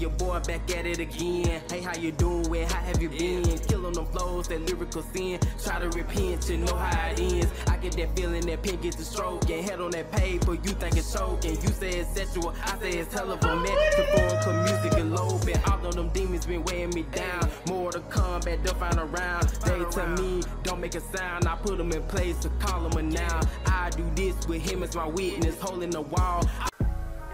your boy back at it again. Hey, how you doing? How have you been? Killing them flows, that lyrical sin. Try to repent to know how it ends. I get that feeling that pen gets a stroke. And head on that paper, you think it's choking. You say it's sexual, I say it's hell of a metaphor. Cause music and low, and all of them demons been weighing me down. More to come, back to find around. They tell me, don't make a sound. I put them in place to call them a noun. I do this with him as my witness, holding the wall.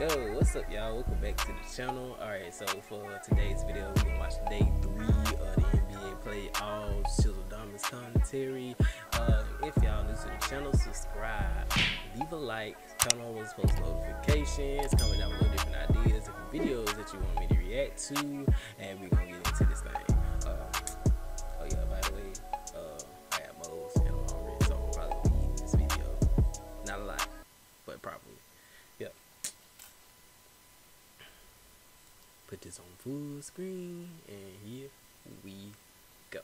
Yo, what's up, y'all? Welcome back to the channel. Alright, so for today's video, we're gonna watch day three of the NBA playoffs, Chiseled Adonis commentary. Uh, if y'all new to the channel, subscribe, leave a like, turn on those post notifications, comment down below different ideas, different videos that you want me to react to, and we're gonna get into this thing. Full screen, and here we go.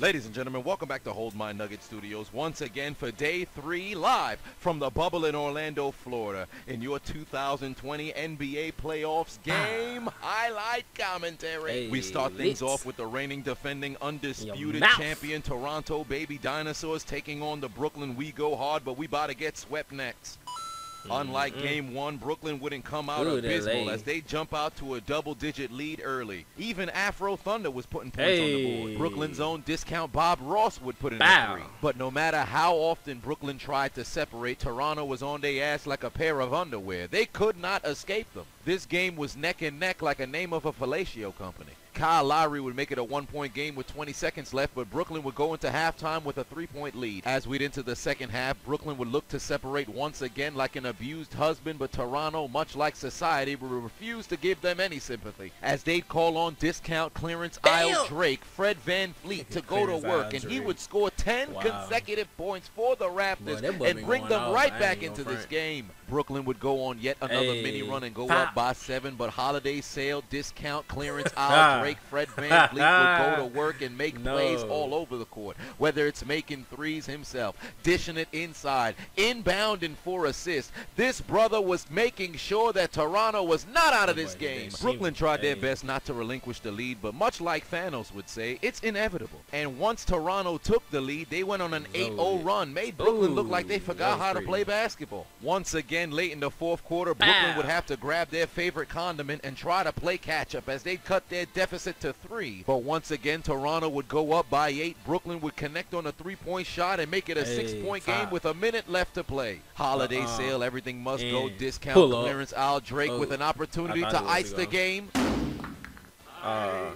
Ladies and gentlemen, welcome back to Hold My Nugget Studios once again for day three live from the bubble in Orlando, Florida in your 2020 NBA playoffs ah. game highlight commentary. we start things off with the reigning defending undisputed champion Toronto Baby Dinosaurs taking on the Brooklyn We Go Hard, but we about to get swept next. Unlike mm-hmm. game one, Brooklyn wouldn't come out Ooh, abysmal as they jump out to a double-digit lead early. Even Afro Thunder was putting points on the board. Brooklyn's own discount Bob Ross would put in Bow. a three. But no matter how often Brooklyn tried to separate, Toronto was on their ass like a pair of underwear. They could not escape them. This game was neck and neck like a name of a fellatio company. Kyle Lowry would make it a one-point game with 20 seconds left, but Brooklyn would go into halftime with a three-point lead. As we'd into the second half, Brooklyn would look to separate once again like an abused husband, but Toronto, much like society, would refuse to give them any sympathy. As they'd call on discount clearance aisle Drake, Fred Van Fleet, to go to work, and he would score 10 Wow. consecutive points for the Raptors boy and bring them off. right I back into this front. game. Brooklyn would go on yet another Hey, mini run and go pop. up by seven, but holiday sale, discount, clearance Ah. aisle, Drake, Fred Van would go to work and make No. plays all over the court. Whether it's making threes himself, dishing it inside, inbounding for assists, this brother was making sure that Toronto was not out of this game. Brooklyn tried their best not to relinquish the lead, but much like Thanos would say, it's inevitable. And once Toronto took the lead, they went on an 8-0 run, made Brooklyn look like they forgot how to play basketball. Once again, late in the fourth quarter, Brooklyn would have to grab their favorite condiment and try to play catch up as they cut their deficit to three. But once again, Toronto would go up by eight. Brooklyn would connect on a three-point shot and make it a Hey, six-point game with a minute left to play. Holiday Uh-uh. sale, everything must go. Discount pull up. clearance. Al Drake Oh, with an opportunity to thought it was ice the game. Uh,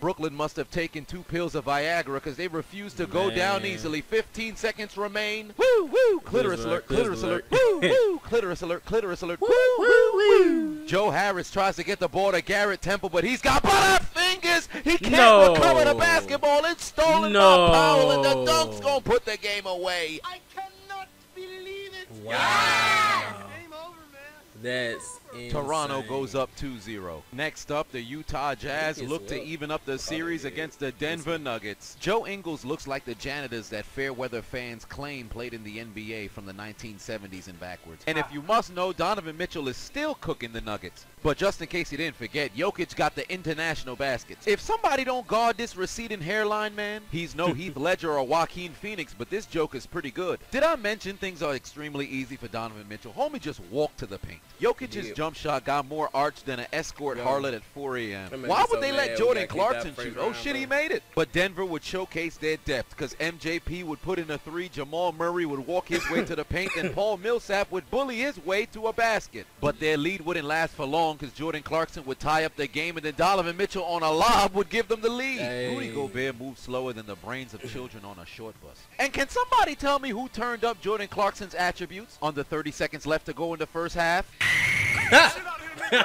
Brooklyn must have taken two pills of Viagra because they refused to go down easily. 15 seconds remain. Woo, woo, clitoris alert, clitoris alert, alert. woo, woo, clitoris alert, clitoris alert, woo, woo, woo. Joe Harris tries to get the ball to Garrett Temple, but he's got butter fingers. He can't No. recover the basketball. It's stolen No. by Powell, and the dunk's going to put the game away. I cannot believe it. wow. Game over, man. That's insane. Toronto goes up 2-0. Next up, the Utah Jazz look to even up the series against the Denver Nuggets. Joe Ingles looks like the janitors that fair weather fans claim played in the NBA from the 1970s and backwards. And if you must know, Donovan Mitchell is still cooking the Nuggets. But just in case you didn't forget, Jokic got the international baskets. If somebody don't guard this receding hairline, man, he's no Heath Ledger or Joaquin Phoenix, but this joke is pretty good. Did I mention things are extremely easy for Donovan Mitchell? Homie just walked to the paint. Jokic's Yeah. jump shot got more arch than an escort Yo. harlot at 4 a.m. Why would so they let Jordan Clarkson shoot? Oh shit, he made it. But Denver would showcase their depth because MJP would put in a three, Jamal Murray would walk his way to the paint, and Paul Millsap would bully his way to a basket. But their lead wouldn't last for long because Jordan Clarkson would tie up the game, and then Donovan Mitchell on a lob would give them the lead. Hey. Rudy Gobert moved slower than the brains of children on a short bus. And can somebody tell me who turned up Jordan Clarkson's attributes on the 30 seconds left to go in the first half?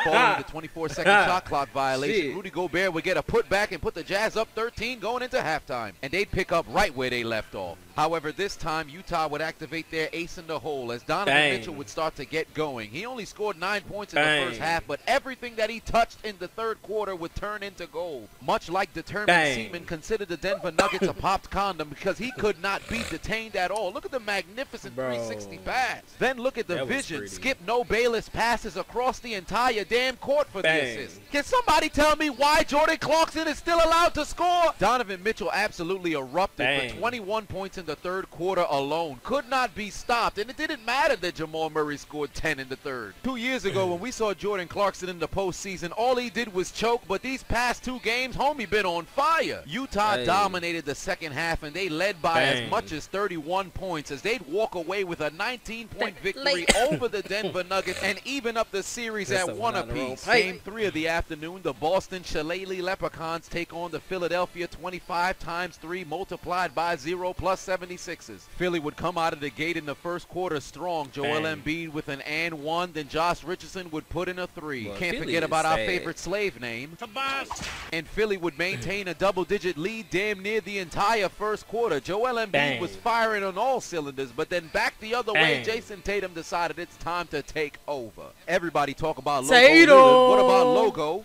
Following the 24 second shot clock violation, Shit. Rudy Gobert would get a putback and put the Jazz up 13 going into halftime. And they'd pick up right where they left off. However, this time Utah would activate their ace in the hole as Donovan Bang. Mitchell would start to get going. He only scored nine points in Bang. the first half, but everything that he touched in the third quarter would turn into gold. Much like determined Bang. seaman considered the Denver Nuggets a popped condom because he could not be detained at all. Look at the magnificent Bro. 360 pass. Then look at the That vision. Skip no Bayless passes across the entire damn court for the assist. Can somebody tell me why Jordan Clarkson is still allowed to score? Donovan Mitchell absolutely erupted for 21 points in the third quarter alone. Could not be stopped, and it didn't matter that Jamal Murray scored 10 in the third. Two years ago, when we saw Jordan Clarkson in the postseason, all he did was choke, but these past two games, homie been on fire. Utah Hey. dominated the second half, and they led by Bang. as much as 31 points as they'd walk away with a 19-point victory Late. over the Denver Nuggets and even up the series That's at one one on the apiece. Hey. Game three of the afternoon, the Boston Shillelagh Leprechauns take on the Philadelphia 25 times 3 multiplied by 0 plus 76ers. Philly would come out of the gate in the first quarter strong. Joel Bang. Embiid with an and one, then Josh Richardson would put in a three. Well, Can't Philly forget is about our sad. favorite slave name. Tobias. And Philly would maintain a double-digit lead damn near the entire first quarter. Joel Embiid Bang. was firing on all cylinders, but then back the other way, Jayson Tatum decided it's time to take over. Everybody talk about logo. Tatum. Lillard. What about logo?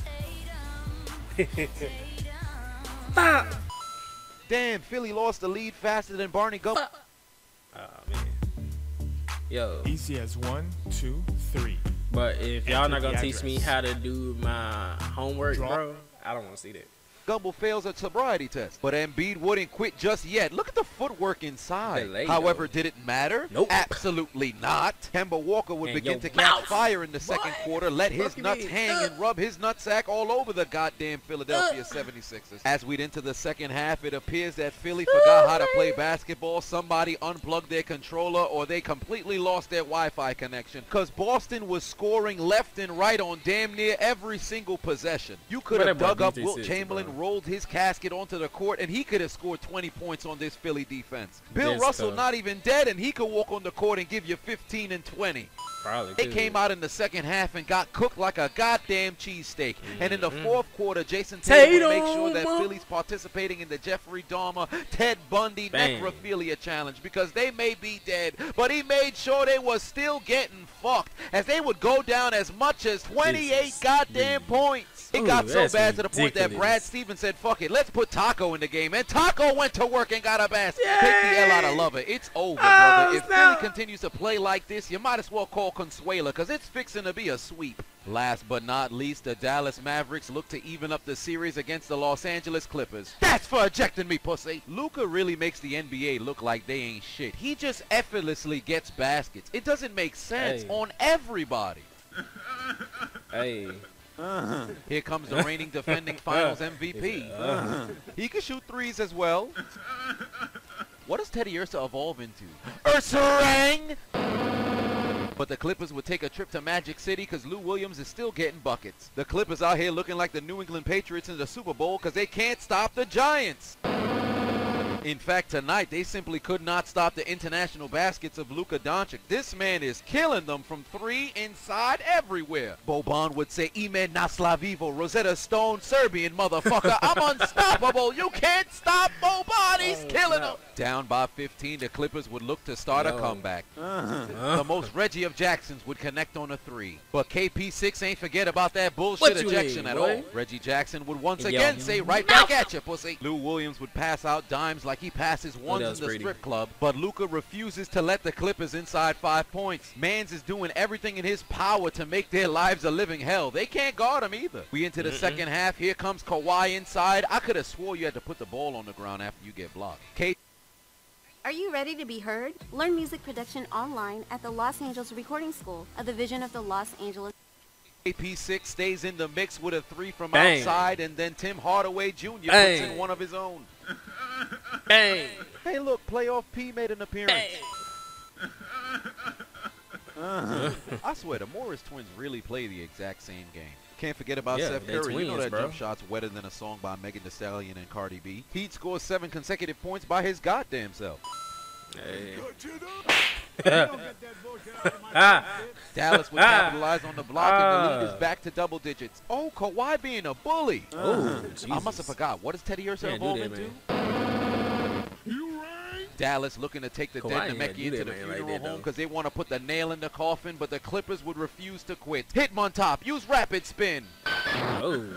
Damn, Philly lost the lead faster than Barney Go. Uh. Oh man. Yo, Easy as one, two, three. but if y'all Enter not gonna teach me how to do my homework, Draw. bro, I don't want to see that. Gumble fails a sobriety test, but Embiid wouldn't quit just yet. Look at the footwork inside. Delay, However, though. did it matter? Nope. Absolutely not. Kemba Walker would And begin to catch fire in the second Boy. quarter, let his nuts hang Uh. and rub his nutsack all over the goddamn Philadelphia 76ers. As we'd enter the second half, it appears that Philly forgot how to play basketball. Somebody unplugged their controller or they completely lost their Wi-Fi connection because Boston was scoring left and right on damn near every single possession. You could have dug up Wilt Chamberlain, rolled his casket onto the court, and he could have scored 20 points on this Philly defense. Bill Yes, Russell sir. not even dead, and he could walk on the court and give you 15 and 20. Probably. They came out in the second half and got cooked like a goddamn cheesesteak. And in the Mhm. fourth quarter, Jayson Tatum would make sure that Philly's participating in the Jeffrey Dahmer, Ted Bundy Bang. necrophilia challenge because they may be dead, but he made sure they was still getting fucked as they would go down as much as 28 Jesus. goddamn points. It Ooh, got so bad to the point that. Brad Stevens said, fuck it, let's put Taco in the game. And Taco went to work and got a basket. Take the L out of Lover. It's over, brother. If Philly continues to play like this, you might as well call Consuela because it's fixing to be a sweep. Last but not least, the Dallas Mavericks look to even up the series against the Los Angeles Clippers. That's for ejecting me, pussy. Luka really makes the NBA look like they ain't shit. He just effortlessly gets baskets. It doesn't make sense Hey. on everybody. Hey, Here comes the reigning defending finals MVP. uh, He can shoot threes as well. What does Teddiursa evolve into? Ursa But the Clippers would take a trip to Magic City because Lou Williams is still getting buckets. The Clippers out here looking like the New England Patriots in the Super Bowl because they can't stop the Giants. In fact, tonight they simply could not stop the international baskets of Luka Doncic. This man is killing them from three inside everywhere. Boban would say, Ime Naslavivo, Rosetta Stone, Serbian motherfucker. I'm unstoppable. You can't stop Boban. He's Oh, killing them. Down by 15, the Clippers would look to start a comeback. Uh-huh. The most Reggie of Jacksons would connect on a three. But KP6 ain't forget about that bullshit ejection mean, at boy? all. Reggie Jackson would once again say right back at you, pussy. Lou Williams would pass out dimes like he passes ones in the pretty. strip club. But Luka refuses to let the Clippers inside five points. Mans is doing everything in his power to make their lives a living hell. They can't guard him either. We into the second half. Here comes Kawhi inside. I could have swore you had to put the ball on the ground after you get blocked. Kate. Are you ready to be heard? Learn music production online at the Los Angeles Recording School, a division of the Los Angeles. KP6 stays in the mix with a three from Bang. outside, and then Tim Hardaway Jr. puts in one of his own. Bang, Hey, look, playoff P made an appearance. bang. I swear, the Morris twins really play the exact same game. Can't forget about Yeah, Seth they're Curry. you know that bro. jump shot's wetter than a song by Megan Thee Stallion and Cardi B. He'd score seven consecutive points by his goddamn self. Hey. Dallas would capitalize on the block, and the lead Ah. is back to double digits. Oh, Kawhi being a bully. Oh, I must have forgot. What does Teddiursa Can't do that, into? Dallas looking to take the Kawhi dead ain't gonna Namekian do to that, the like funeral home because they want to put the nail in the coffin, but the Clippers would refuse to quit. Hit him on top. Use rapid spin. Oh,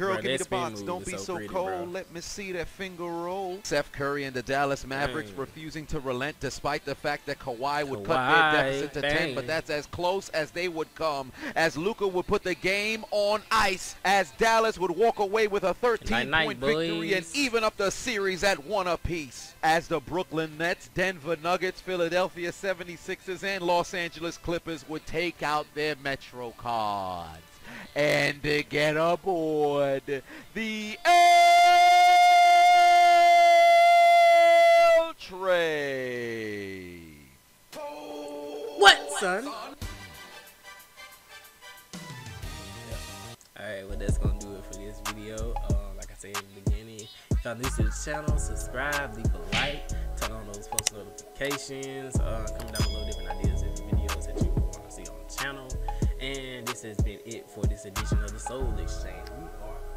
Girl, Bruh, give me the box. Don't be so so pretty, cold. bro. Let me see that finger roll. Seth Curry and the Dallas Mavericks Dang. refusing to relent despite the fact that Kawhi would cut their deficit to 10, but that's as close as they would come. As Luka would put the game on ice, as Dallas would walk away with a 13-point victory and even up the series at one apiece. As the Brooklyn Nets, Denver Nuggets, Philadelphia 76ers, and Los Angeles Clippers would take out their Metro cards and get aboard the L train. what, son? Alright, well that's gonna do it for this video. Uh, like I said in the beginning, if y'all new to the channel, subscribe, leave a like, turn on those post notifications, uh, comment down below different ideas has been it for this edition of the Soul Exchange. We are